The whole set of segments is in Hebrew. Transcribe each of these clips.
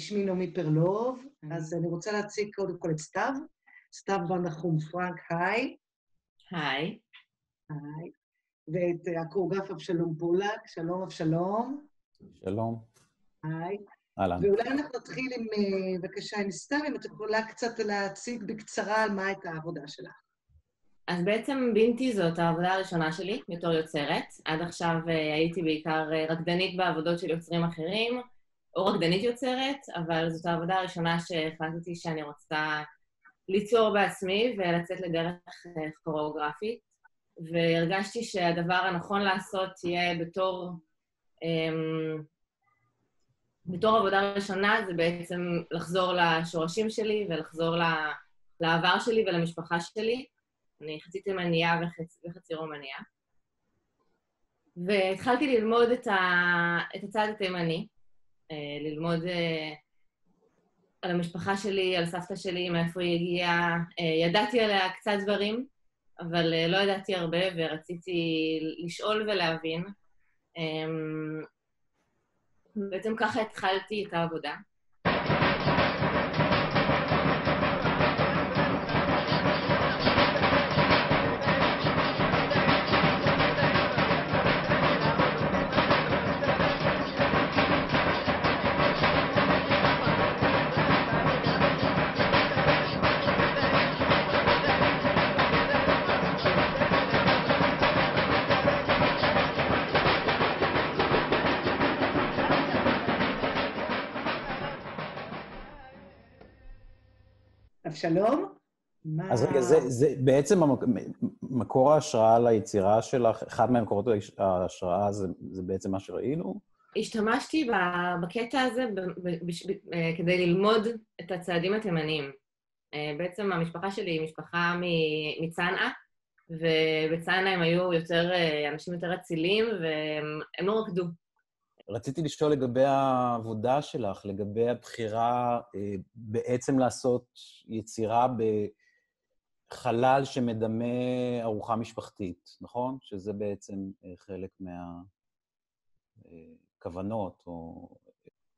שמי נעמי פרלוב, אז אני רוצה להציג קודם כל את סתיו. סתיו בר נחום פרנק, היי. היי. היי. ואת הקוריאוגרף אבשלום פולק, שלום אבשלום. שלום. היי. אהלן. ואולי אנחנו נתחיל עם, אה, בבקשה, עם סתיו, אם את יכולה קצת להציג בקצרה על מה הייתה העבודה שלך. אז בעצם בינתי זאת העבודה הראשונה שלי בתור יוצרת. עד עכשיו אה, הייתי בעיקר אה, רקדנית בעבודות של יוצרים אחרים, או רקדנית יוצרת, אבל זאת העבודה הראשונה שהחלטתי שאני רוצה ליצור בעצמי ולצאת לדרך כוריאוגרפית. והרגשתי שהדבר הנכון לעשות יהיה בתור, um, בתור עבודה ראשונה, זה בעצם לחזור לשורשים שלי ולחזור לעבר שלי ולמשפחה שלי. אני חצי תימניה וחצי, וחצי רומניה. והתחלתי ללמוד את, ה, את הצד התימני, אה, ללמוד אה, על המשפחה שלי, על סבתא שלי, מאיפה היא הגיעה. אה, ידעתי עליה קצת דברים, אבל לא ידעתי הרבה ורציתי לשאול ולהבין. בעצם ככה התחלתי את העבודה. אבשלום? אז רגע, זה, זה בעצם המק... מקור ההשראה ליצירה שלך, אחד מהמקורות ההשראה זה, זה בעצם מה שראינו? השתמשתי בקטע הזה ב, ב, בש, ב, אה, כדי ללמוד את הצעדים התימניים. אה, בעצם המשפחה שלי היא משפחה מצנעא, ובצנעא הם היו יותר, אה, אנשים יותר אצילים, והם לא רקדו. רציתי לשאול לגבי העבודה שלך, לגבי הבחירה אה, בעצם לעשות יצירה בחלל שמדמה ארוחה משפחתית, נכון? שזה בעצם אה, חלק מהכוונות, אה, או...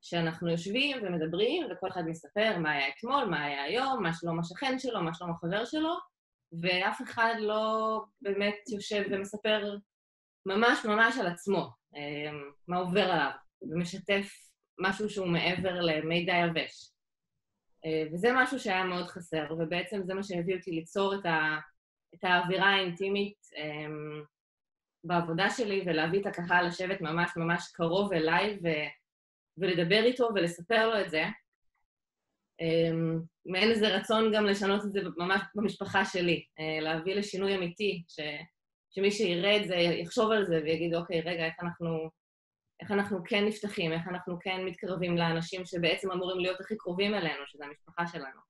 שאנחנו יושבים ומדברים, וכל אחד מספר מה היה אתמול, מה היה היום, מה שלום השכן שלו, מה שלום החבר שלו, ואף אחד לא באמת יושב ומספר ממש ממש על עצמו. אמ, מה עובר עליו, ומשתף משהו שהוא מעבר למידע יבש. אה, וזה משהו שהיה מאוד חסר, ובעצם זה מה שהביא אותי ליצור את, ה, את האווירה האינטימית אמ, בעבודה שלי, ולהביא את הקהל לשבת ממש ממש קרוב אליי, ו, ולדבר איתו ולספר לו את זה. אמ, מעין איזה רצון גם לשנות את זה ממש במשפחה שלי, אה, להביא לשינוי אמיתי, ש... שמי שיראה את זה יחשוב על זה ויגיד, אוקיי, רגע, איך אנחנו, איך אנחנו כן נפתחים, איך אנחנו כן מתקרבים לאנשים שבעצם אמורים להיות הכי קרובים אלינו, שזה המשפחה שלנו.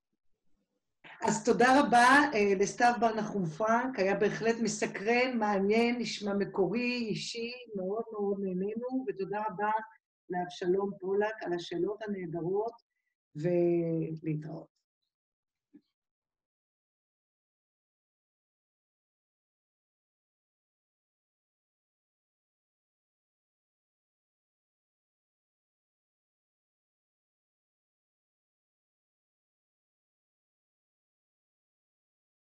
אז תודה רבה אה, לסתיו בר נחום פרנק, היה בהחלט מסקרן, מעניין, נשמע מקורי, אישי, מאוד מאוד נהנינו, ותודה רבה לאבשלום פולק על השאלות הנהדרות, ולהתראות.